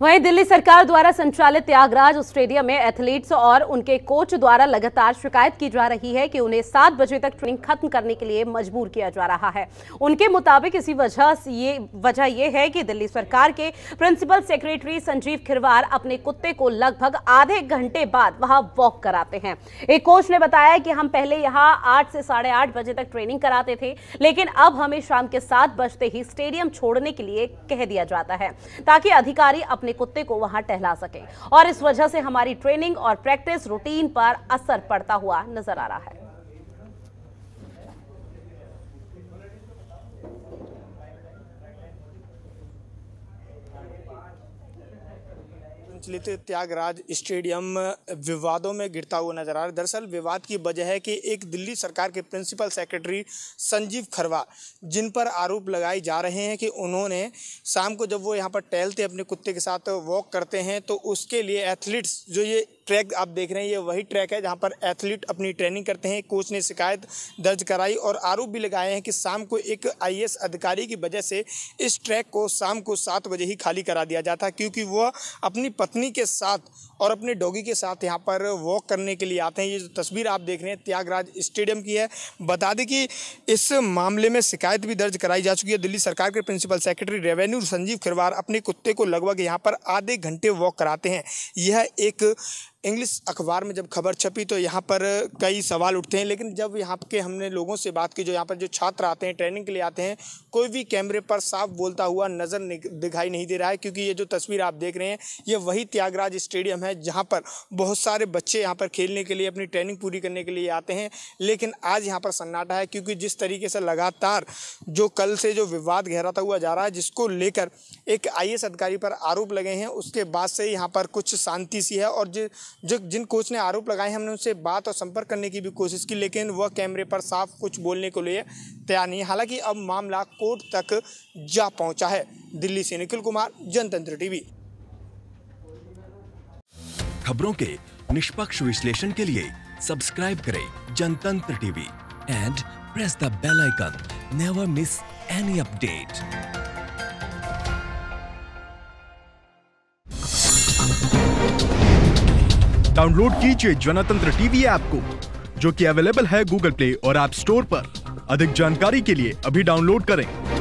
वहीं दिल्ली सरकार द्वारा संचालित त्यागराज स्टेडियम में एथलीट्स और उनके कोच द्वारा लगातार शिकायत की जा रही है कि उन्हें सात बजे तक ट्रेनिंग खत्म करने के लिए मजबूर किया जा रहा है। उनके मुताबिक इसी वजह ये, वजह यह है कि दिल्ली सरकार के प्रिंसिपल सेक्रेटरी संजीव खिरवार अपने कुत्ते को लगभग आधे घंटे बाद वहाँ वॉक कराते हैं। एक कोच ने बताया कि हम पहले यहाँ आठ से साढ़े आठ बजे तक ट्रेनिंग कराते थे, लेकिन अब हमें शाम के सात बजते ही स्टेडियम छोड़ने के लिए कह दिया जाता है, ताकि अधिकारी अपने अपने कुत्ते को वहाँ टहला सके। और इस वजह से हमारी ट्रेनिंग और प्रैक्टिस रूटीन पर असर पड़ता हुआ नज़र आ रहा है। संचलित त्यागराज स्टेडियम विवादों में गिरता हुआ नज़र आ रहा है। दरअसल विवाद की वजह है कि एक दिल्ली सरकार के प्रिंसिपल सेक्रेटरी संजीव खरवा, जिन पर आरोप लगाए जा रहे हैं कि उन्होंने शाम को जब वो यहाँ पर टहलते अपने कुत्ते के साथ वॉक करते हैं तो उसके लिए एथलीट्स जो ये ट्रैक आप देख रहे हैं, ये वही ट्रैक है जहाँ पर एथलीट अपनी ट्रेनिंग करते हैं। कोच ने शिकायत दर्ज कराई और आरोप भी लगाए हैं कि शाम को एक आईएएस अधिकारी की वजह से इस ट्रैक को शाम को सात बजे ही खाली करा दिया जाता क्योंकि वह अपनी पत्नी के साथ और अपने डॉगी के साथ यहाँ पर वॉक करने के लिए आते हैं। ये जो तस्वीर आप देख रहे हैं, त्यागराज स्टेडियम की है। बता दें कि इस मामले में शिकायत भी दर्ज कराई जा चुकी है। दिल्ली सरकार के principal secretary revenue Sanjeev Khirwar अपने कुत्ते को लगभग यहाँ पर आधे घंटे वॉक कराते हैं। यह एक इंग्लिश अखबार में जब खबर छपी तो यहाँ पर कई सवाल उठते हैं, लेकिन जब यहाँ के हमने लोगों से बात की, जो यहाँ पर जो छात्र आते हैं, ट्रेनिंग के लिए आते हैं, कोई भी कैमरे पर साफ़ बोलता हुआ नज़र दिखाई नहीं दे रहा है, क्योंकि ये जो तस्वीर आप देख रहे हैं, ये वही त्यागराज स्टेडियम है, जहाँ पर बहुत सारे बच्चे यहाँ पर खेलने के लिए, अपनी ट्रेनिंग पूरी करने के लिए आते हैं, लेकिन आज यहाँ पर सन्नाटा है, क्योंकि जिस तरीके से लगातार जो कल से जो विवाद गहराता हुआ जा रहा है, जिसको लेकर एक आईएएस अधिकारी पर आरोप लगे हैं, उसके बाद से यहाँ पर कुछ शांति सी है और जो जिन कोच ने आरोप लगाए हमने उनसे बात और संपर्क करने की भी कोशिश की, लेकिन वह कैमरे पर साफ़ कुछ बोलने को लिए तैयार नहीं हालाँकि अब मामला कोर्ट तक जा पहुँचा है। दिल्ली से निखिल कुमार, जनतंत्र टीवी। खबरों के निष्पक्ष विश्लेषण के लिए सब्सक्राइब करें Jantantra TV and press the bell icon. Never miss any update download कीजिए जनतंत्र टीवी ऐप को, जो कि अवेलेबल है गूगल प्ले और ऐप स्टोर पर। अधिक जानकारी के लिए अभी डाउनलोड करें।